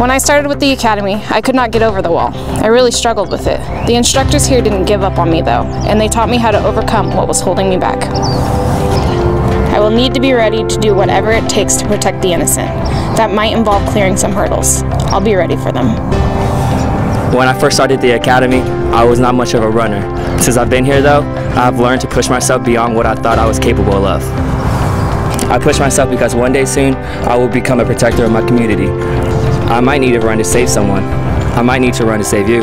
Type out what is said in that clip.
When I started with the academy, I could not get over the wall. I really struggled with it. The instructors here didn't give up on me though, and they taught me how to overcome what was holding me back. I will need to be ready to do whatever it takes to protect the innocent. That might involve clearing some hurdles. I'll be ready for them. When I first started the academy, I was not much of a runner. Since I've been here though, I've learned to push myself beyond what I thought I was capable of. I push myself because one day soon, I will become a protector of my community. I might need to run to save someone. I might need to run to save you.